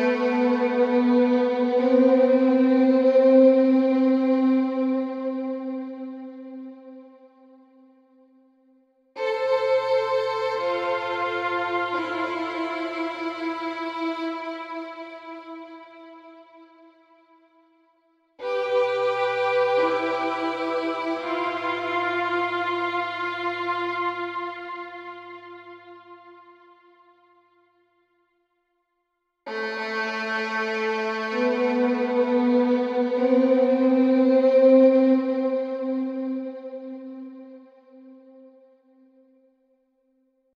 Música